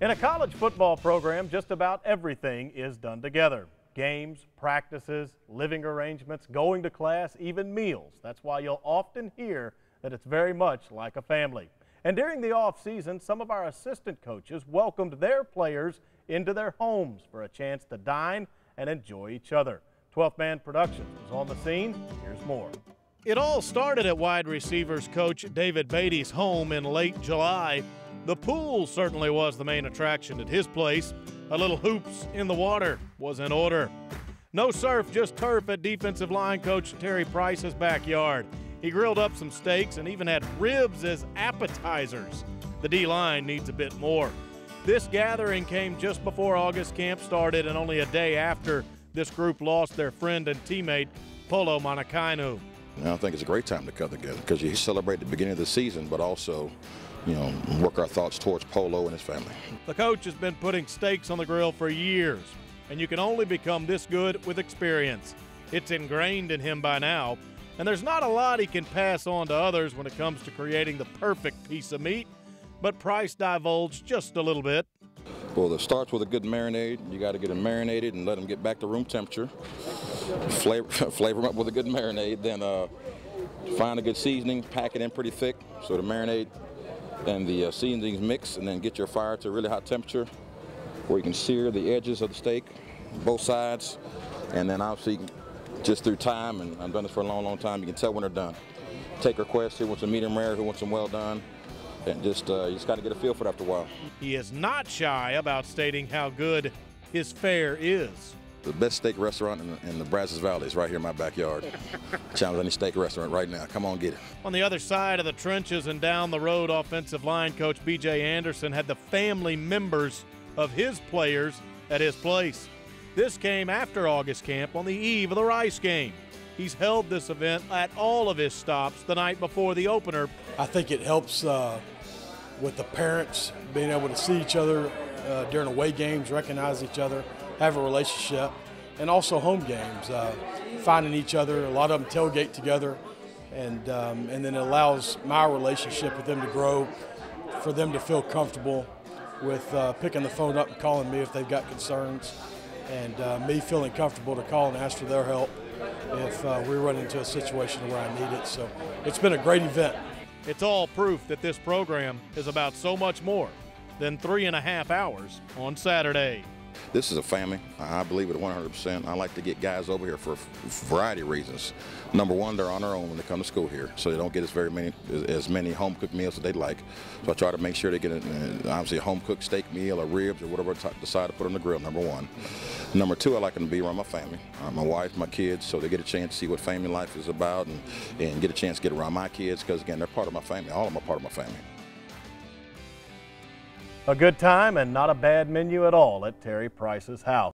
In a college football program, just about everything is done together. Games, practices, living arrangements, going to class, even meals. That's why you'll often hear that it's very much like a family. And during the off season, some of our assistant coaches welcomed their players into their homes for a chance to dine and enjoy each other. 12th Man Productions was on the scene. Here's more. It all started at wide receivers coach David Beaty's home in late July. The pool certainly was the main attraction at his place. A little hoops in the water was in order. No surf, just turf at defensive line coach Terry Price's backyard. He grilled up some steaks and even had ribs as appetizers. The D line needs a bit more. This gathering came just before August camp started and only a day after this group lost their friend and teammate, Polo Manukainiu. I think it's a great time to come together because you celebrate the beginning of the season, but also you know, work our thoughts towards Polo and his family. The coach has been putting steaks on the grill for years, and you can only become this good with experience. It's ingrained in him by now, and there's not a lot he can pass on to others when it comes to creating the perfect piece of meat, but Price divulged just a little bit. Well, it starts with a good marinade. You got to get them marinated and let them get back to room temperature. Flavor, flavor them up with a good marinade, then uh, find a good seasoning, pack it in pretty thick so the marinade and the uh, seasonings mix and then get your fire to a really hot temperature where you can sear the edges of the steak, both sides, and then obviously just through time, and I've done this for a long, long time, you can tell when they're done. Take requests, who wants some medium rare, who wants some well done, and just uh, you just got to get a feel for it after a while. He is not shy about stating how good his fare is. The best steak restaurant in the, in the Brazos Valley is right here in my backyard. Challenge any steak restaurant right now. Come on, get it. On the other side of the trenches and down the road, offensive line coach B.J. Anderson had the family members of his players at his place. This came after August camp on the eve of the Rice game. He's held this event at all of his stops the night before the opener. I think it helps uh, with the parents being able to see each other uh, during away games, recognize each other have a relationship, and also home games, uh, finding each other. A lot of them tailgate together, and um, and then it allows my relationship with them to grow, for them to feel comfortable with uh, picking the phone up and calling me if they've got concerns, and uh, me feeling comfortable to call and ask for their help if uh, we run into a situation where I need it. So it's been a great event. It's all proof that this program is about so much more than three and a half hours on Saturday. This is a family. I believe it 100%. I like to get guys over here for a variety of reasons. Number one, they're on their own when they come to school here, so they don't get as very many as many home cooked meals as they'd like. So I try to make sure they get a, uh, obviously a home cooked steak meal or ribs or whatever I decide to put on the grill. Number one. Number two, I like them to be around my family, uh, my wife, my kids, so they get a chance to see what family life is about and, and get a chance to get around my kids because again, they're part of my family. All of them are part of my family. A good time and not a bad menu at all at Terry Price's house.